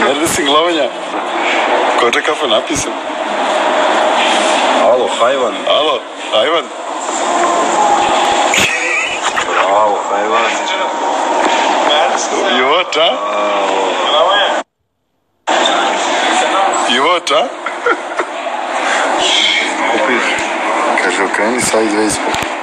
Merda singlovanja. Koče kako je napisan. Alo, hajvan. Alo, hajvan. Bravo, hajvan. Ivoč, a? Bravo je. A? Kupi. Kaže, okreni sajt Facebook.